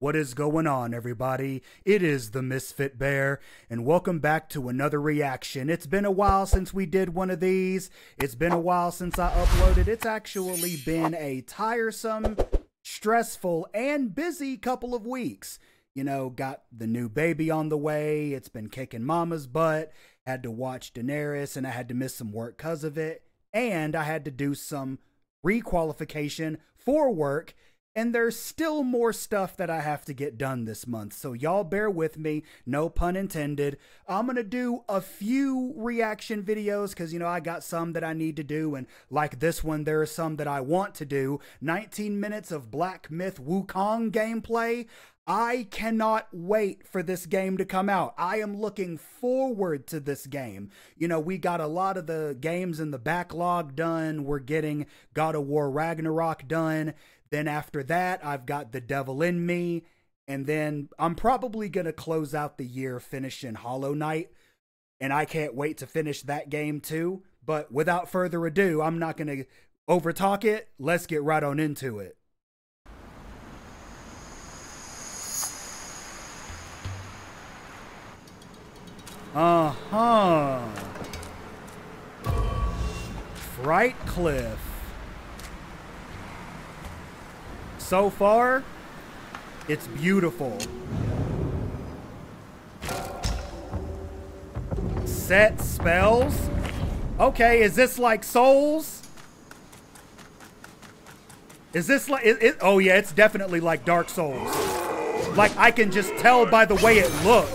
What is going on, everybody? It is the Misfit Bear, and welcome back to another reaction. It's been a while since we did one of these. It's been a while since I uploaded. It's actually been a tiresome, stressful, and busy couple of weeks. You know, got the new baby on the way. It's been kicking mama's butt. Had to watch Daenerys, and I had to miss some work because of it. And I had to do some requalification for work and there's still more stuff that I have to get done this month. So y'all bear with me, no pun intended. I'm going to do a few reaction videos cuz you know I got some that I need to do and like this one there are some that I want to do. 19 minutes of Black Myth Wukong gameplay. I cannot wait for this game to come out. I am looking forward to this game. You know, we got a lot of the games in the backlog done. We're getting God of War Ragnarok done. Then after that, I've got The Devil in Me. And then I'm probably going to close out the year finishing Hollow Knight. And I can't wait to finish that game too. But without further ado, I'm not going to overtalk it. Let's get right on into it. Uh huh. Fright Cliff. So far, it's beautiful. Set spells? Okay, is this like Souls? Is this like, it, oh yeah, it's definitely like Dark Souls. Like I can just tell by the way it looks.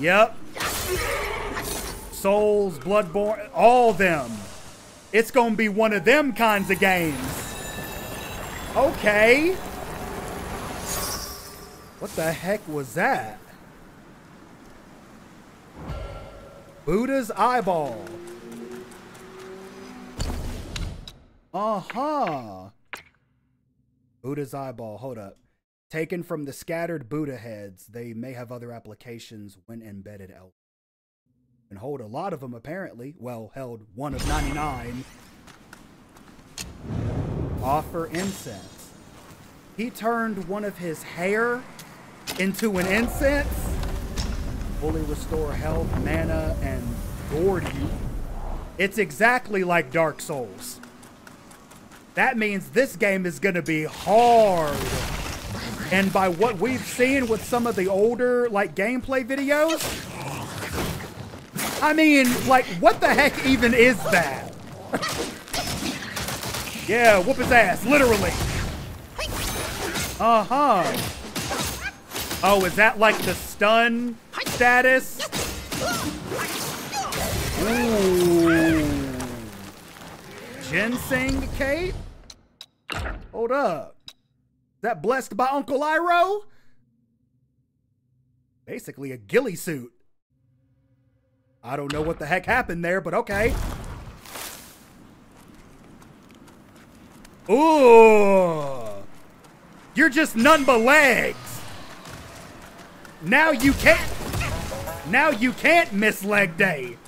Yep. Souls, Bloodborne, all them. It's going to be one of them kinds of games. Okay. What the heck was that? Buddha's eyeball. Uh-huh. Buddha's eyeball. Hold up. Taken from the scattered Buddha heads, they may have other applications when embedded elsewhere and hold a lot of them apparently. Well, held one of 99. Offer incense. He turned one of his hair into an incense. Fully restore health, mana, and gourd. It's exactly like Dark Souls. That means this game is going to be hard. And by what we've seen with some of the older like gameplay videos, I mean, like, what the heck even is that? yeah, whoop his ass, literally. Uh-huh. Oh, is that like the stun status? Ooh. Ginseng cape? Hold up. Is that blessed by Uncle Iroh? Basically a ghillie suit. I don't know what the heck happened there, but okay. Ooh. You're just none but legs. Now you can't. Now you can't miss leg day.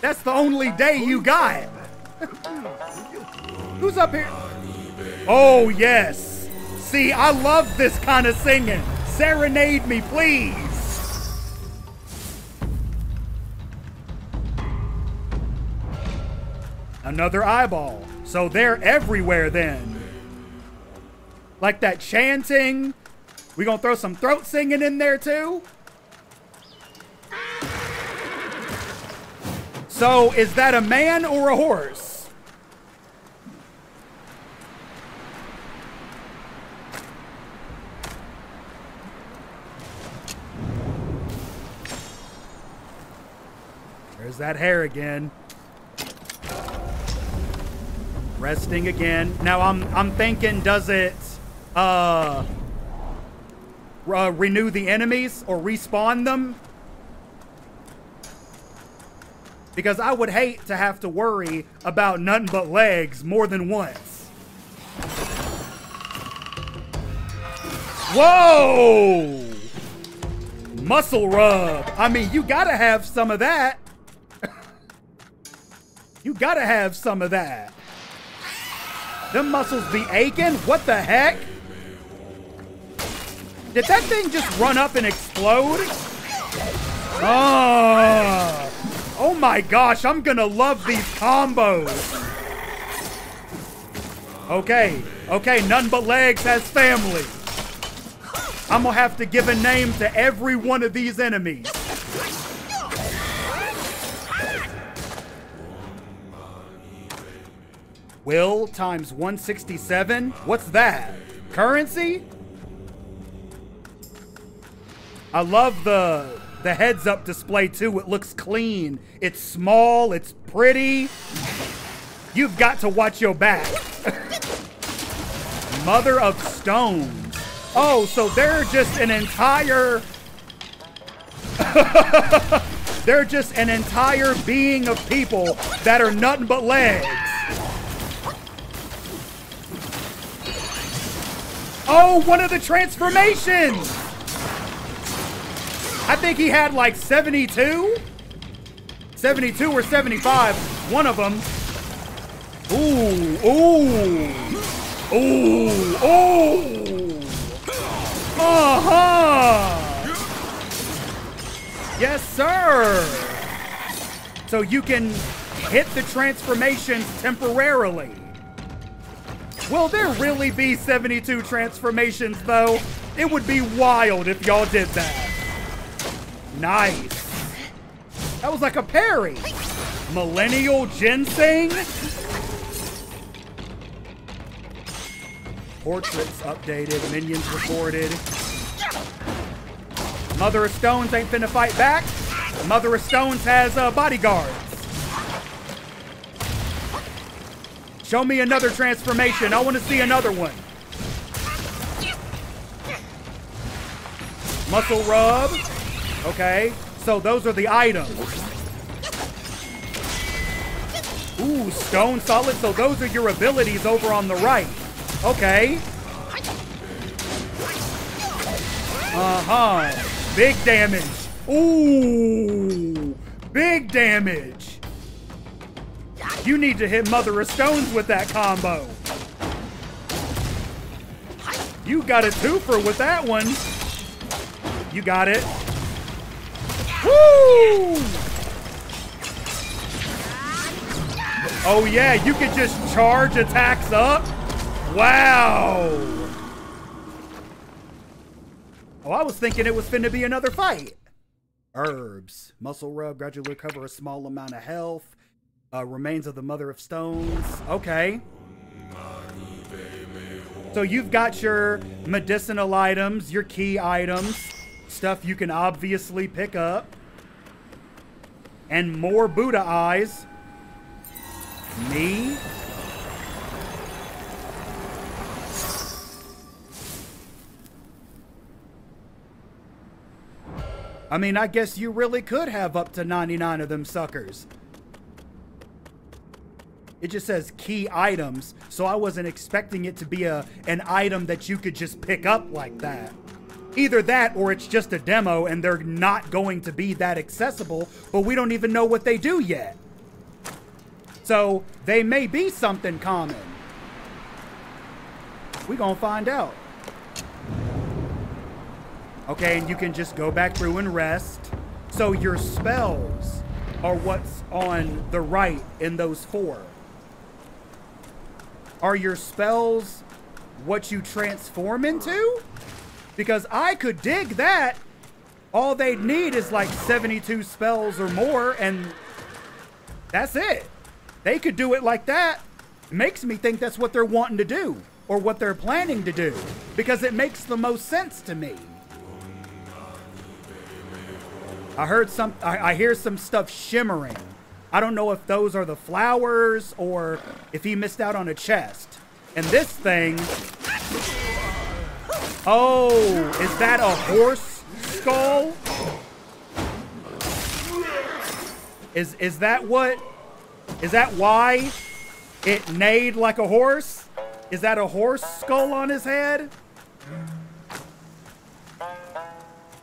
That's the only day you got. Who's up here? Oh, yes. See, I love this kind of singing. Serenade me, please. Another eyeball. So they're everywhere then. Like that chanting. We gonna throw some throat singing in there too? So is that a man or a horse? There's that hair again. Resting again. Now I'm I'm thinking, does it uh, uh renew the enemies or respawn them? Because I would hate to have to worry about nothing but legs more than once. Whoa! Muscle rub. I mean, you gotta have some of that. you gotta have some of that. Them muscles be aching? What the heck? Did that thing just run up and explode? Oh, oh my gosh, I'm gonna love these combos. Okay, okay, none but legs has family. I'm gonna have to give a name to every one of these enemies. Will times 167? What's that? Currency? I love the the heads up display too. It looks clean. It's small, it's pretty. You've got to watch your back. Mother of Stones. Oh, so they're just an entire They're just an entire being of people that are nothing but legs. Oh, one of the transformations! I think he had like 72? 72 or 75, one of them. Ooh, ooh, ooh, ooh. Uh-huh. Yes, sir. So you can hit the transformations temporarily. Will there really be 72 transformations, though? It would be wild if y'all did that. Nice. That was like a parry. Millennial Ginseng? Portraits updated, minions recorded. Mother of Stones ain't finna fight back. Mother of Stones has a bodyguards. Show me another transformation. I want to see another one. Muscle rub. Okay. So those are the items. Ooh, stone solid. So those are your abilities over on the right. Okay. Uh-huh. Big damage. Ooh. Big damage. You need to hit Mother of Stones with that combo. You got a twofer with that one. You got it. Woo! Oh yeah, you could just charge attacks up. Wow. Oh, I was thinking it was finna be another fight. Herbs. Muscle rub, gradually recover a small amount of health. Uh, remains of the Mother of Stones. Okay. So you've got your medicinal items, your key items, stuff you can obviously pick up. And more Buddha eyes. Me? I mean, I guess you really could have up to 99 of them suckers. It just says key items, so I wasn't expecting it to be a an item that you could just pick up like that. Either that or it's just a demo and they're not going to be that accessible, but we don't even know what they do yet. So they may be something common. We gonna find out. Okay, and you can just go back through and rest. So your spells are what's on the right in those four. Are your spells what you transform into? Because I could dig that. All they'd need is like 72 spells or more, and that's it. They could do it like that. It makes me think that's what they're wanting to do, or what they're planning to do, because it makes the most sense to me. I heard some, I, I hear some stuff shimmering. I don't know if those are the flowers or if he missed out on a chest. And this thing... Oh, is that a horse skull? Is, is that what... Is that why it neighed like a horse? Is that a horse skull on his head?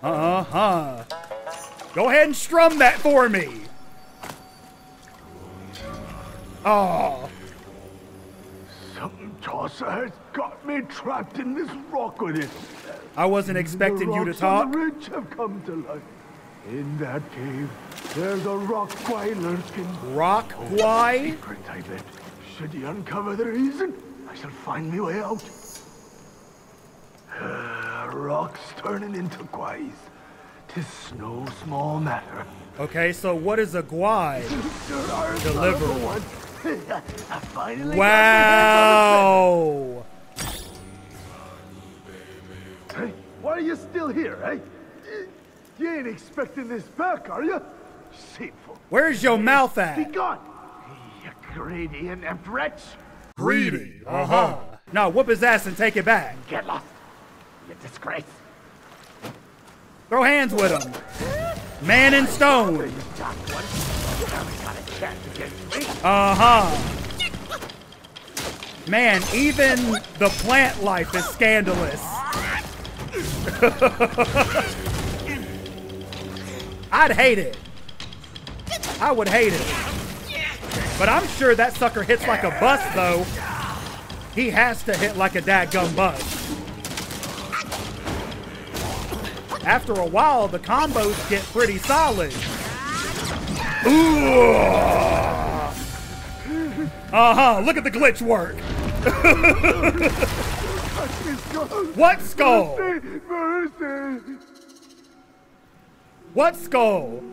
Uh-huh. Go ahead and strum that for me. Oh. Some tosser has got me trapped in this rock with it. I wasn't expecting the you to talk. the ridge have come to life. In that cave, there's a rock guy lurking. Rock guai? Secret, I bet. Should you uncover the reason, I shall find my way out. Uh, rocks turning into guys. Tis no small matter. Okay, so what is a? There Deliver. Another one. I finally Wow! my hands on it. Hey, why are you still here, eh? You ain't expecting this back, are you? Shameful. Where's your mouth at? Be gone, you greedy and wretch. Greedy. Uh huh. Now whoop his ass and take it back. Get lost, you disgrace. Throw hands with him. Man in stone. You got one. You haven't got a chance against me. Uh huh. Man, even the plant life is scandalous. I'd hate it. I would hate it. But I'm sure that sucker hits like a bus, though. He has to hit like a dadgum bus. After a while, the combos get pretty solid. Ooh. Uh huh. Look at the glitch work. What skull? What skull?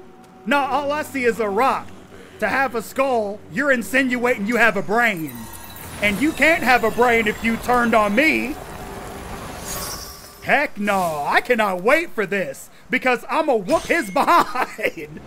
No, all I see is a rock. To have a skull, you're insinuating you have a brain. And you can't have a brain if you turned on me. Heck no, I cannot wait for this because I'm gonna whoop his behind.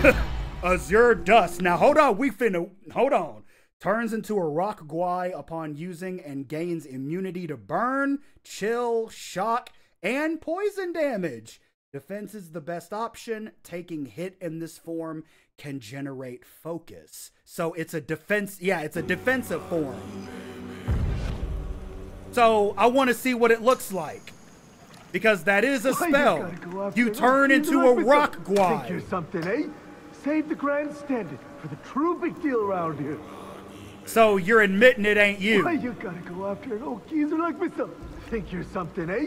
Azure dust. Now hold on, we finna hold on. Turns into a rock guai upon using and gains immunity to burn, chill, shock, and poison damage. Defense is the best option. Taking hit in this form can generate focus. So it's a defense, yeah, it's a defensive form. So I want to see what it looks like. Because that is a spell. gotta go You turn into a rock so- Think you're guai. something, eh? Save the grandstanding for the true big deal around here. So you're admitting it ain't Why you. you gotta go after an old geezer like myself? Think you're something, eh?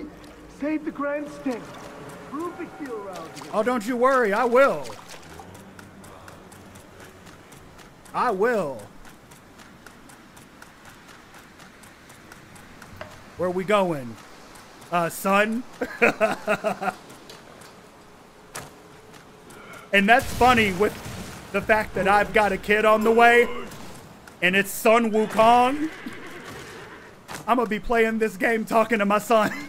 Save the grandstanding the true big deal around here. Oh, don't you worry, I will. I will. Where are we going? Uh, son? and that's funny with the fact that I've got a kid on the way and it's Sun Wukong. I'm gonna be playing this game talking to my son.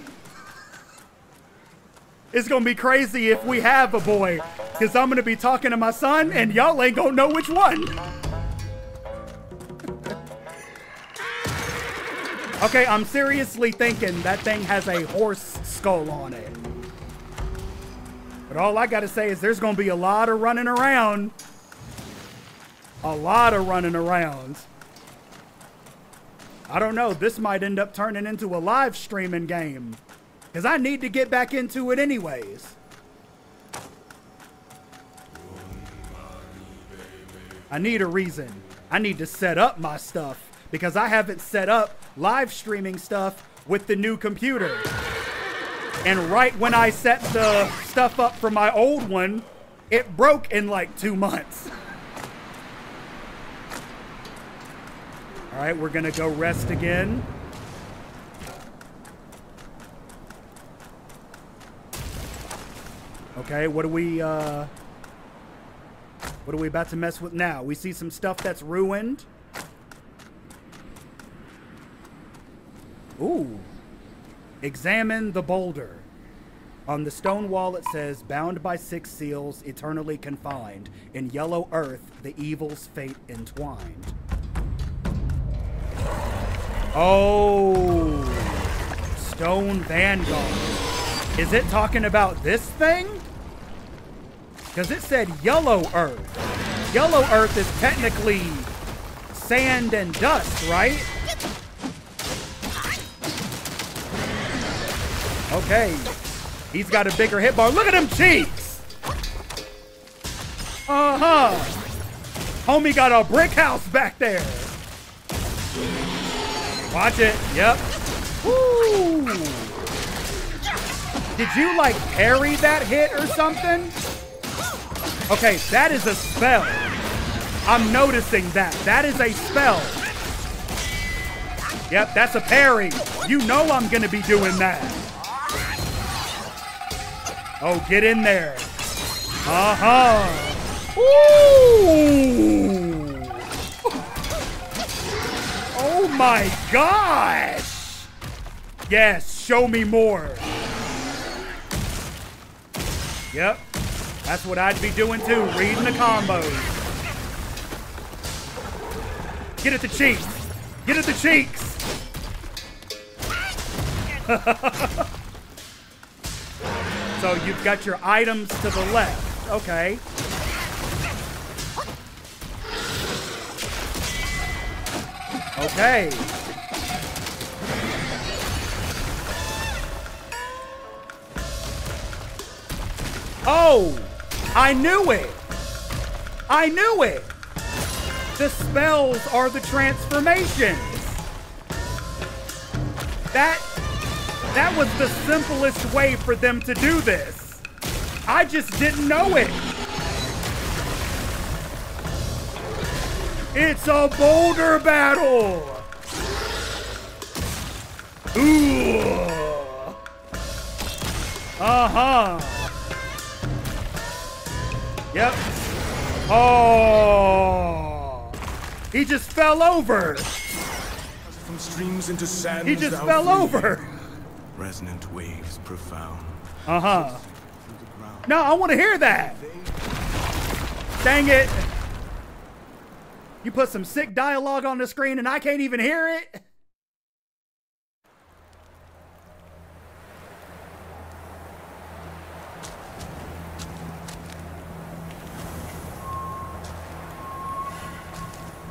It's gonna be crazy if we have a boy, because I'm gonna be talking to my son and y'all ain't gonna know which one. Okay, I'm seriously thinking that thing has a horse skull on it. But all I gotta say is there's gonna be a lot of running around. A lot of running around. I don't know, this might end up turning into a live streaming game. Because I need to get back into it anyways. I need a reason. I need to set up my stuff because I haven't set up live streaming stuff with the new computer. And right when I set the stuff up for my old one, it broke in like two months. All right, we're gonna go rest again. Okay, what are we uh what are we about to mess with now? We see some stuff that's ruined. Ooh. Examine the boulder. On the stone wall it says, bound by six seals, eternally confined. In yellow earth, the evil's fate entwined. Oh. Stone Vanguard. Is it talking about this thing? Because it said yellow earth. Yellow earth is technically sand and dust, right? Okay. He's got a bigger hit bar. Look at him cheeks! Uh-huh. Homie got a brick house back there. Watch it. Yep. Woo! Did you like parry that hit or something? Okay, that is a spell. I'm noticing that. That is a spell. Yep, that's a parry. You know I'm gonna be doing that. Oh, get in there. Uh-huh. Ooh! Oh my gosh! Yes, show me more. Yep. That's what I'd be doing too, reading the combos. Get at the cheeks. Get at the cheeks. so you've got your items to the left. Okay. Okay. Oh, I knew it. I knew it. The spells are the transformations. That that was the simplest way for them to do this. I just didn't know it. It's a boulder battle. Ooh. Uh-huh. Yep. Oh. He just fell over. From streams into sands He just fell over. Resonant waves profound. Uh-huh. Through the ground. No, I want to hear that. Dang it. You put some sick dialogue on the screen and I can't even hear it?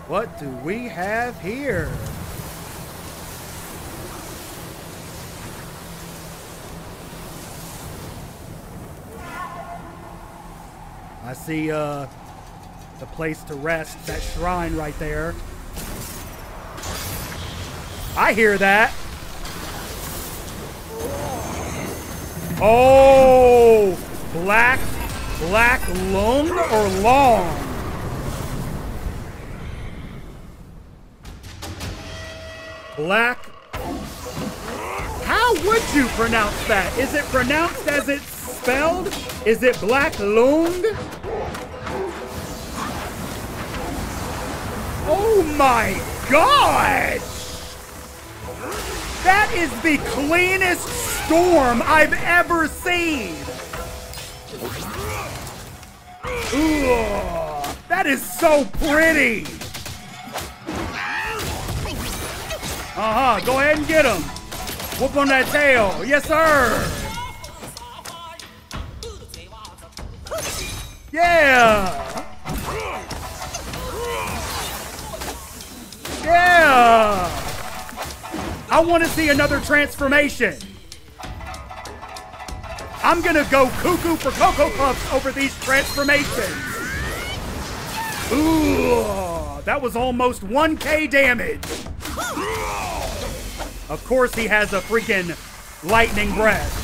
What do we have here? I see uh the place to rest, that shrine right there. I hear that. Oh, black, black lung or long? Black. How would you pronounce that? Is it pronounced as it's spelled? Is it black lung? Oh my gosh! That is the cleanest storm I've ever seen! That is so pretty! Uh-huh, go ahead and get him! Whoop on that tail! Yes, sir! Yeah! Yeah! I want to see another transformation. I'm gonna go cuckoo for Cocoa Puffs over these transformations. Ooh, that was almost 1k damage. Of course, he has a freaking lightning breath.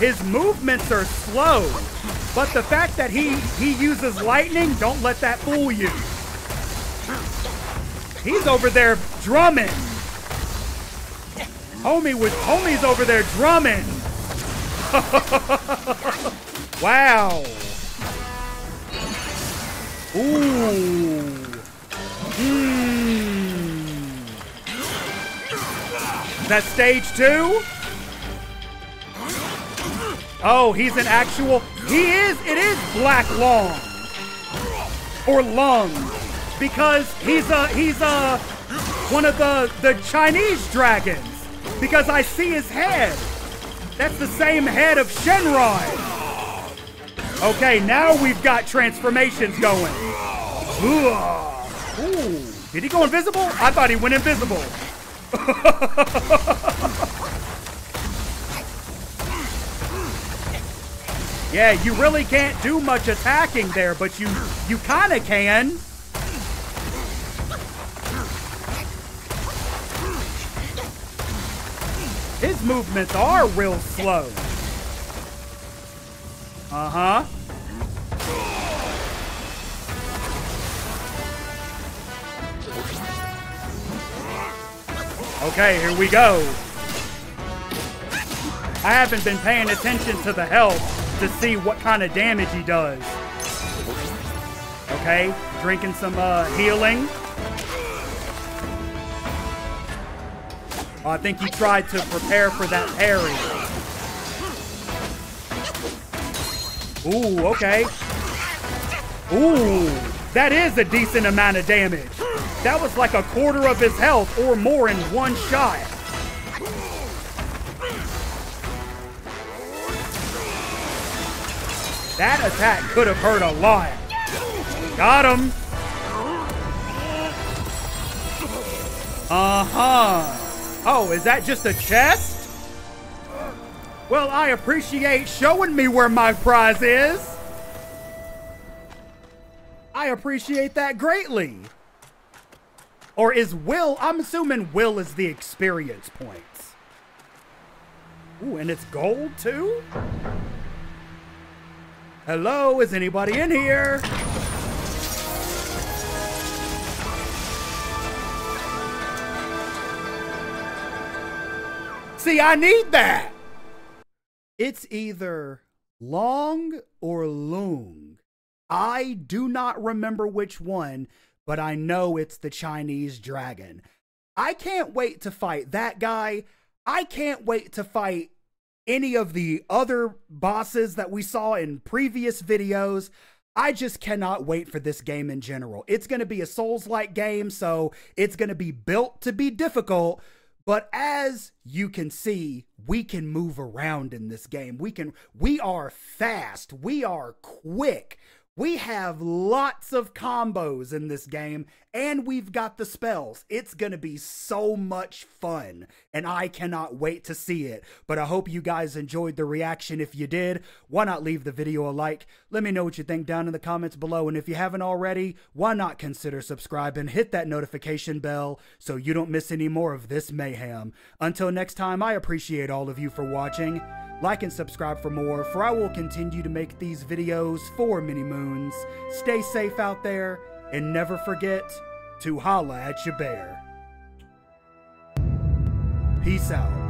His movements are slow, but the fact that he he uses lightning, don't let that fool you. He's over there drumming. Homie was homie's over there drumming. wow. Ooh. Hmm. That stage two? Oh, he's an actual. He is. It is Black Long or Lung because he's a he's a one of the the Chinese dragons because I see his head. That's the same head of Shenron. Okay, now we've got transformations going. Ooh. Did he go invisible? I thought he went invisible. yeah, you really can't do much attacking there, but you you kind of can. His movements are real slow. Uh-huh. Okay, here we go. I haven't been paying attention to the health to see what kind of damage he does. Okay, drinking some uh, healing. I think he tried to prepare for that parry. Ooh, okay. Ooh, that is a decent amount of damage. That was like a quarter of his health or more in one shot. That attack could have hurt a lot. Got him. Uh-huh. Oh, is that just a chest? Well, I appreciate showing me where my prize is. I appreciate that greatly. Or is Will, I'm assuming Will is the experience points. Ooh, and it's gold too? Hello, is anybody in here? See, I need that. It's either Long or Lung. I do not remember which one, but I know it's the Chinese dragon. I can't wait to fight that guy. I can't wait to fight any of the other bosses that we saw in previous videos. I just cannot wait for this game in general. It's going to be a Souls like game, so it's going to be built to be difficult but as you can see, we can move around in this game. We can we are fast. We are quick. We have lots of combos in this game, and we've got the spells. It's going to be so much fun, and I cannot wait to see it. But I hope you guys enjoyed the reaction. If you did, why not leave the video a like? Let me know what you think down in the comments below. And if you haven't already, why not consider subscribing? Hit that notification bell so you don't miss any more of this mayhem. Until next time, I appreciate all of you for watching. Like and subscribe for more, for I will continue to make these videos for many Stay safe out there, and never forget to holla at your bear. Peace out.